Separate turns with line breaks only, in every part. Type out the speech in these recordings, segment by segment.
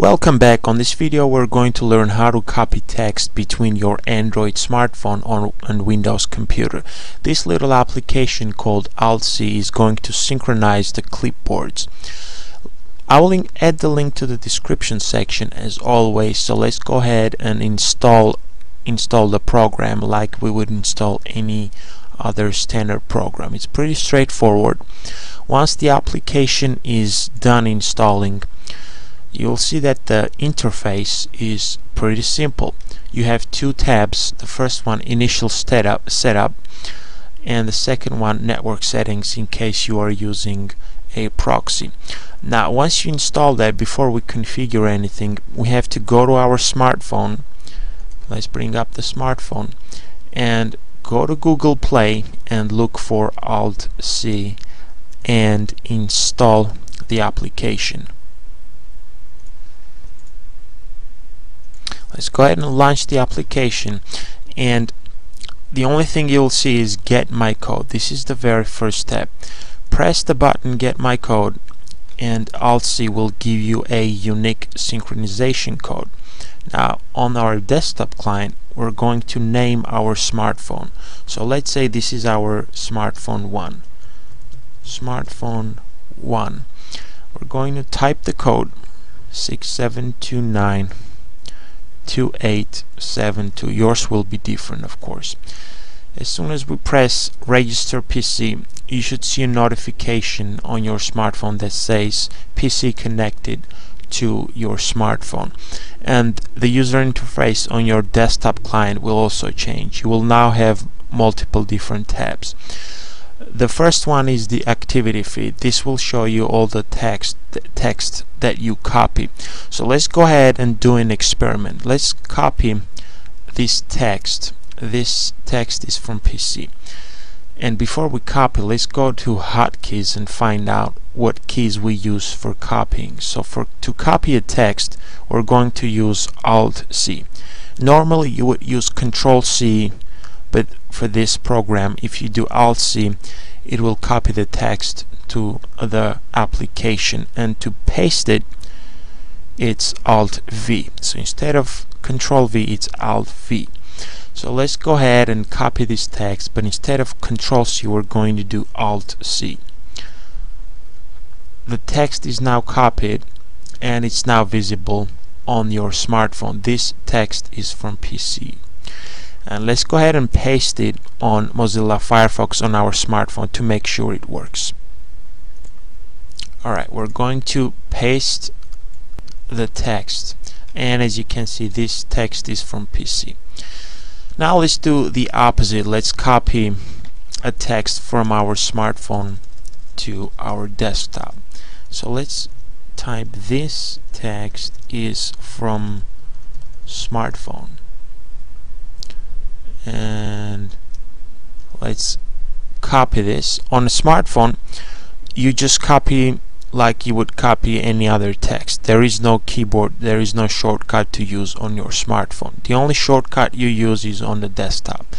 Welcome back. On this video we're going to learn how to copy text between your Android smartphone and Windows computer. This little application called AltCopy is going to synchronize the clipboards. I will add the link to the description section as always so let's go ahead and install install the program like we would install any other standard program. It's pretty straightforward. Once the application is done installing you'll see that the interface is pretty simple. You have two tabs. The first one initial setup, setup and the second one network settings in case you are using a proxy. Now once you install that before we configure anything we have to go to our smartphone let's bring up the smartphone and go to Google Play and look for AltCopy and install the application. Let's go ahead and launch the application. And the only thing you'll see is get my code. This is the very first step. Press the button get my code and AltCopy will give you a unique synchronization code. Now on our desktop client we're going to name our smartphone. So let's say this is our smartphone 1 smartphone 1 we're going to type the code 6729 2872 yours will be different of course. As soon as we press register PC you should see a notification on your smartphone that says PC connected to your smartphone. And the user interface on your desktop client will also change. You will now have multiple different tabs the first one is the activity feed. This will show you all the text the text that you copy. So let's go ahead and do an experiment. Let's copy this text. This text is from PC and before we copy let's go to hotkeys and find out what keys we use for copying. So for to copy a text we're going to use alt C. Normally you would use control C but for this program if you do alt C it will copy the text to the application. And to paste it it's alt V. So instead of control V it's alt V. So let's go ahead and copy this text. But instead of control C we're going to do alt C. The text is now copied and it's now visible on your smartphone. This text is from PC and let's go ahead and paste it on Mozilla Firefox on our smartphone to make sure it works. Alright we're going to paste the text. And as you can see this text is from PC now let's do the opposite. Let's copy a text from our smartphone to our desktop. So let's type this text is from smartphone and let's copy this. On a smartphone you just copy like you would copy any other text. There is no keyboard there is no shortcut to use on your smartphone. The only shortcut you use is on the desktop.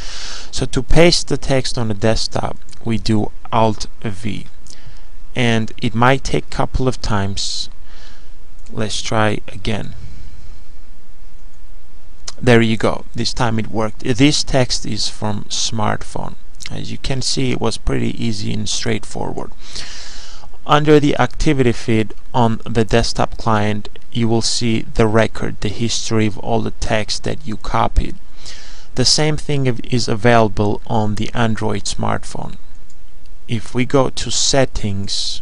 So to paste the text on the desktop we do alt V. And it might take couple of times. Let's try again there you go. This time it worked. This text is from smartphone. As you can see it was pretty easy and straightforward. Under the activity feed on the desktop client you will see the record the history of all the text that you copied. The same thing is available on the Android smartphone. If we go to settings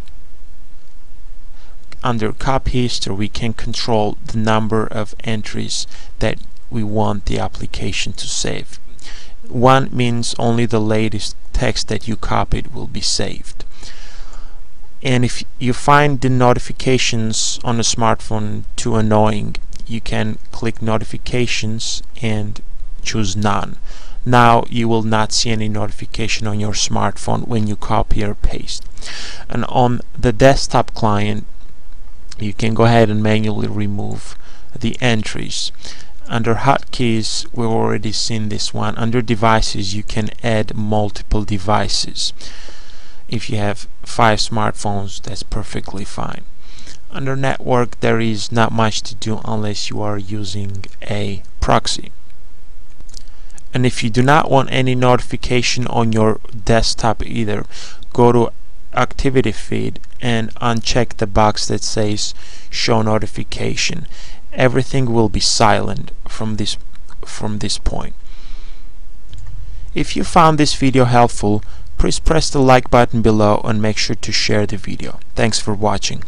under copy history we can control the number of entries that we want the application to save. One means only the latest text that you copied will be saved. And if you find the notifications on a smartphone too annoying, you can click notifications and choose none. Now you will not see any notification on your smartphone when you copy or paste. And on the desktop client, you can go ahead and manually remove the entries under hotkeys we've already seen this one. Under devices you can add multiple devices. If you have five smartphones that's perfectly fine. Under network there is not much to do unless you are using a proxy. And if you do not want any notification on your desktop either go to activity feed and uncheck the box that says show notification everything will be silent from this from this point. If you found this video helpful please press the like button below and make sure to share the video. Thanks for watching